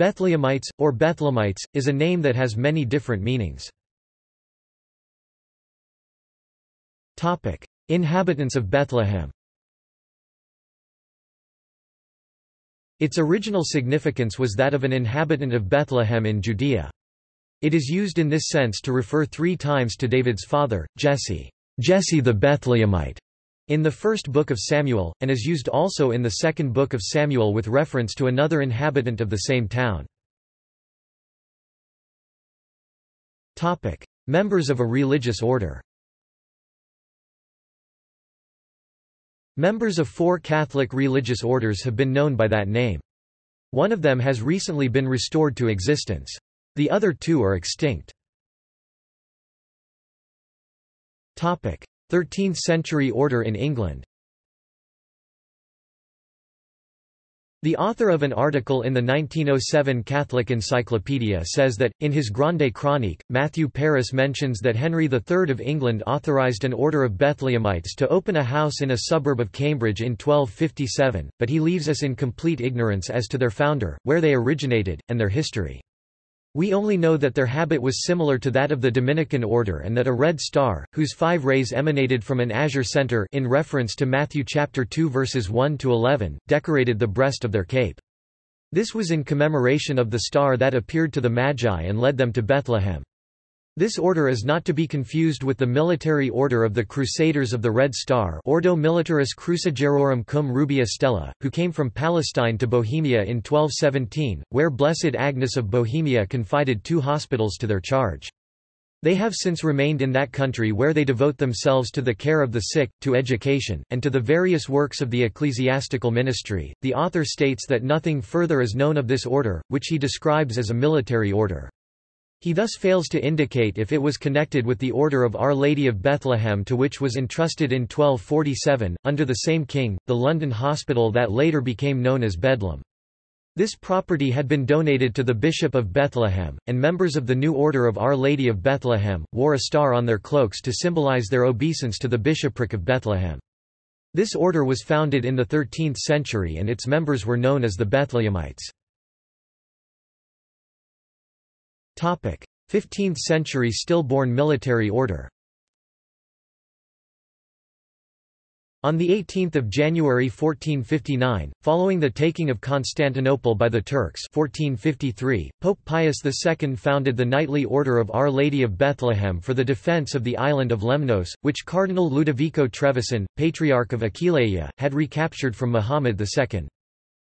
Bethlehemites, or Bethlemites, is a name that has many different meanings. Inhabitants of Bethlehem Its original significance was that of an inhabitant of Bethlehem in Judea. It is used in this sense to refer three times to David's father, Jesse, Jesse the Bethlehemite, in the first book of Samuel, and is used also in the second book of Samuel with reference to another inhabitant of the same town. Members of a religious order Members of four Catholic religious orders have been known by that name. One of them has recently been restored to existence. The other two are extinct. 13th-century order in England The author of an article in the 1907 Catholic Encyclopedia says that, in his Grande Chronique, Matthew Paris mentions that Henry III of England authorised an order of Bethlehemites to open a house in a suburb of Cambridge in 1257, but he leaves us in complete ignorance as to their founder, where they originated, and their history. We only know that their habit was similar to that of the Dominican order and that a red star, whose five rays emanated from an azure center in reference to Matthew chapter 2 verses 1 to 11, decorated the breast of their cape. This was in commemoration of the star that appeared to the Magi and led them to Bethlehem. This order is not to be confused with the military order of the Crusaders of the Red Star Ordo Militaris Crucigerorum cum Rubea Stella, who came from Palestine to Bohemia in 1217, where Blessed Agnes of Bohemia confided two hospitals to their charge. They have since remained in that country where they devote themselves to the care of the sick, to education, and to the various works of the ecclesiastical ministry. The author states that nothing further is known of this order, which he describes as a military order. He thus fails to indicate if it was connected with the Order of Our Lady of Bethlehem to which was entrusted in 1247, under the same king, the London hospital that later became known as Bedlam. This property had been donated to the Bishop of Bethlehem, and members of the new Order of Our Lady of Bethlehem, wore a star on their cloaks to symbolize their obeisance to the bishopric of Bethlehem. This order was founded in the 13th century and its members were known as the Bethlehemites. 15th century stillborn military order On 18 January 1459, following the taking of Constantinople by the Turks 1453, Pope Pius II founded the Knightly Order of Our Lady of Bethlehem for the defence of the island of Lemnos, which Cardinal Ludovico Trevisan, Patriarch of Aquileia, had recaptured from Muhammad II.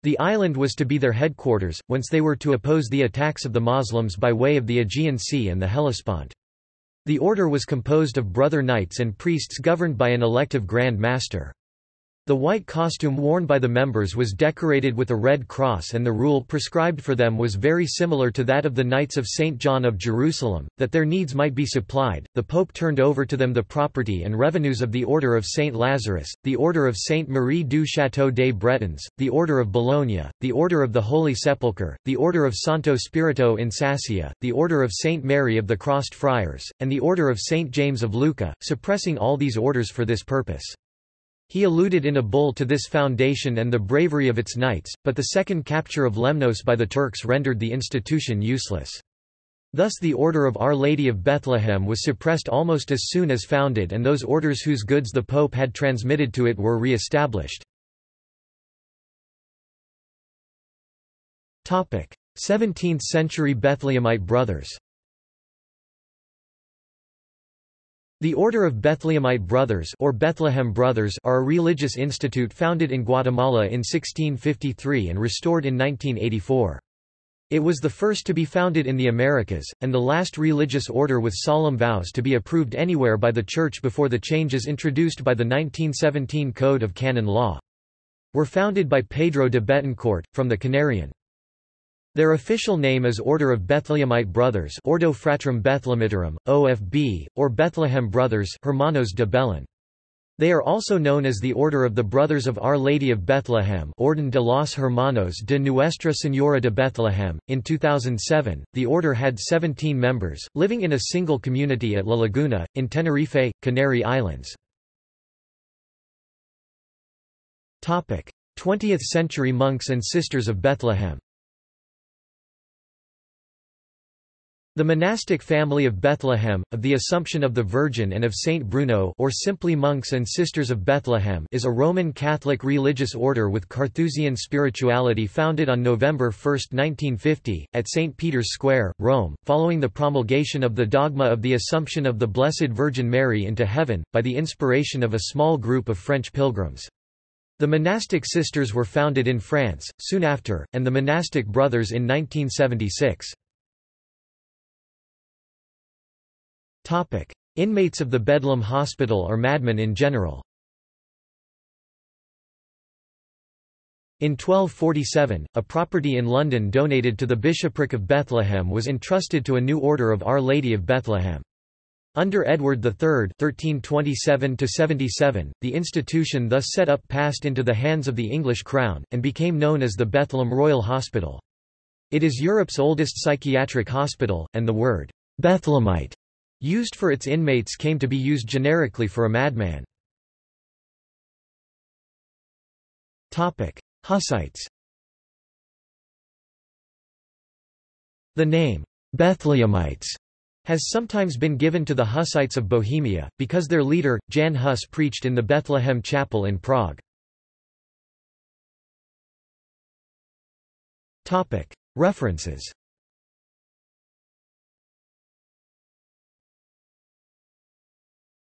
The island was to be their headquarters, whence they were to oppose the attacks of the Muslims by way of the Aegean Sea and the Hellespont. The order was composed of brother knights and priests governed by an elective Grand Master. The white costume worn by the members was decorated with a red cross and the rule prescribed for them was very similar to that of the Knights of St. John of Jerusalem, that their needs might be supplied. The Pope turned over to them the property and revenues of the Order of St. Lazarus, the Order of St. Marie du Château des Bretons, the Order of Bologna, the Order of the Holy Sepulchre, the Order of Santo Spirito in Sassia, the Order of St. Mary of the Crossed Friars, and the Order of St. James of Lucca, suppressing all these orders for this purpose. He alluded in a bull to this foundation and the bravery of its knights, but the second capture of Lemnos by the Turks rendered the institution useless. Thus the Order of Our Lady of Bethlehem was suppressed almost as soon as founded and those orders whose goods the Pope had transmitted to it were re-established. 17th-century Bethlehemite Brothers The Order of Bethlehemite Brothers or Bethlehem Brothers are a religious institute founded in Guatemala in 1653 and restored in 1984. It was the first to be founded in the Americas, and the last religious order with solemn vows to be approved anywhere by the Church before the changes introduced by the 1917 Code of Canon Law. Were founded by Pedro de Betancourt, from the Canarian. Their official name is Order of Bethlehemite Brothers Ordo Fratrum Bethlehemitorum, OFB, or Bethlehem Brothers Hermanos de Belén. They are also known as the Order of the Brothers of Our Lady of Bethlehem Orden de los Hermanos de Nuestra Señora de Bethlehem. In 2007, the order had 17 members, living in a single community at La Laguna, in Tenerife, Canary Islands. 20th century monks and sisters of Bethlehem The monastic family of Bethlehem, of the Assumption of the Virgin and of Saint Bruno or simply Monks and Sisters of Bethlehem is a Roman Catholic religious order with Carthusian spirituality founded on November 1, 1950, at St. Peter's Square, Rome, following the promulgation of the dogma of the Assumption of the Blessed Virgin Mary into heaven, by the inspiration of a small group of French pilgrims. The monastic sisters were founded in France, soon after, and the monastic brothers in 1976. Topic. Inmates of the Bedlam Hospital or madmen in general In 1247, a property in London donated to the bishopric of Bethlehem was entrusted to a new order of Our Lady of Bethlehem. Under Edward III (1327–77), the institution thus set up passed into the hands of the English crown, and became known as the Bethlehem Royal Hospital. It is Europe's oldest psychiatric hospital, and the word Bethlehemite used for its inmates came to be used generically for a madman. Hussites The name, Bethlehemites, has sometimes been given to the Hussites of Bohemia, because their leader, Jan Hus preached in the Bethlehem Chapel in Prague. References